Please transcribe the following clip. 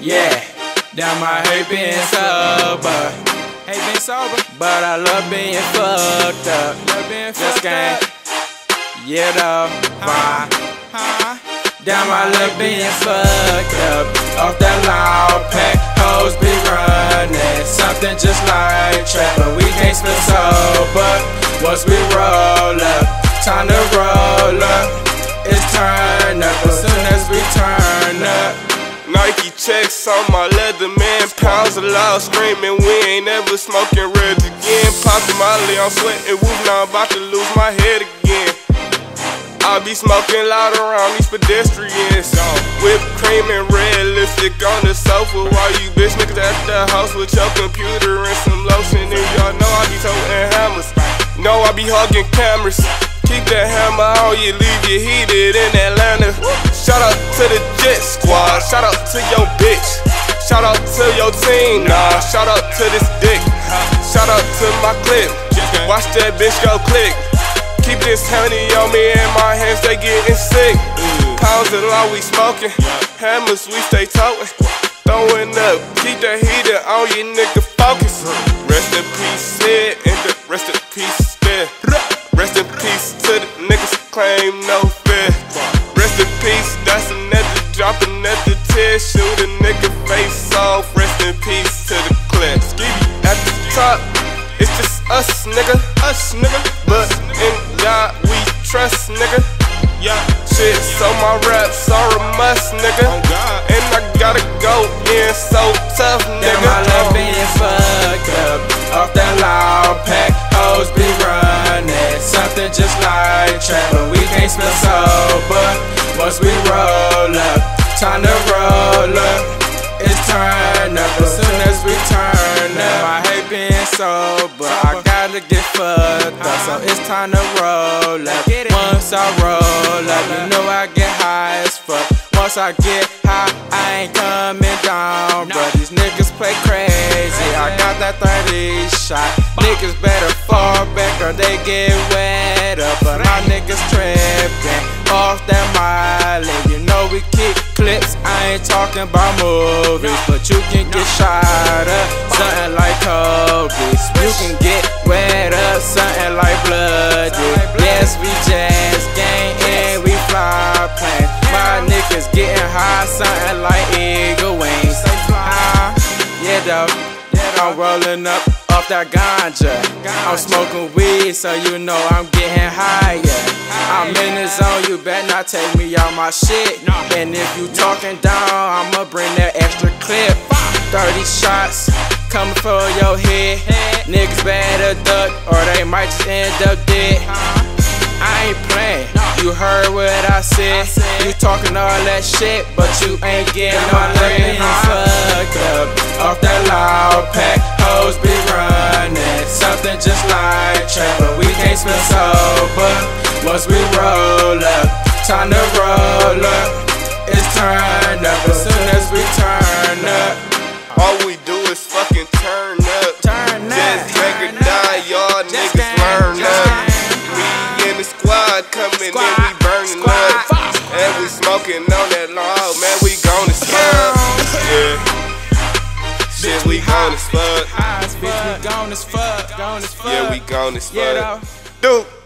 Yeah, damn, I hate being sober. Hate being sober, but I love being fucked up. Love being fucked up. Yeah, though, fine. Damn, I love being fucked up. Off that loud pack, hoes be running. Something just like trap, but we can't split sober. Once we roll up, time to roll up. It's turn checks on my leather, man. Pounds of loud screaming. We ain't ever smoking red again. Popping Molly, I'm sweating. Whoop, now I'm about to lose my head again. I'll be smoking loud around these pedestrians. Whipped cream and red lipstick on the sofa. While you bitch niggas at the house with your computer and some lotion. And y'all know I be toting hammers. Know I be hugging cameras. Keep that hammer on you, leave you heated in Atlanta. Shout out to the Jet Squad, shout out to your bitch. Shout out to your team, nah, shout out to this dick. Shout out to my clip, watch that bitch go click. Keep this honey on me and my hands, they getting sick. Pounds of law, we smoking, hammers, we stay toting. Throwing up, keep the heater on you, nigga, focus. Rest in peace, Sid, and the rest in peace, another tear. Shoot a nigga face off. Rest in peace to the clip. At the top, it's just us, nigga. Us, nigga. But in God we trust, nigga. Yeah, shit, so my raps are a must, nigga. Oh, and I gotta go in so tough, nigga. Damn, I love being fucked up. Off that loud pack, hoes be running. Something just like trap, but we can't smell sober. Once we roll up, time to roll up. It's turn up as soon as we turn up. I hate being sober, but I gotta get fucked up, so it's time to roll up. Once I roll up, you know I get high as fuck. Once I get high, I ain't coming down. But these niggas play crazy. I got that 30 shot. Niggas better fall back or they get wet up. But my niggas tripping off that talking about movies, but you can get shot up. Something like Kobe. You can get wet up. Something like bloody. Yes, we jazz gang and we fly planes. My niggas getting high, something like eagle wings. High, yeah, though. I'm rolling up off that ganja. I'm smoking weed, so you know I'm getting higher. I'm in the zone, you better not take me out my shit. And if you talking down, I'ma bring that extra clip. 30 shots coming for your head. Niggas better duck, or they might just end up dead. I ain't playing. You heard what I said. You talking all that shit, but you ain't getting no bread. Fucked up off that loud pack. Hoes be running. Something just like trap, but we can't smell. Once we roll up, time to roll up. It's turn up as soon as we turn up. All we do is fucking turn up. Turn up. Just drink or die, y'all niggas gang, learn up. gang. We in the squad coming in, we burning squad. up. And we smoking on that log, man, we gone as fuck. Yeah. Shit, we gone as fuck. Bitch, we gone as fuck. Gone as fuck. Yeah, we gone as fuck. Dude.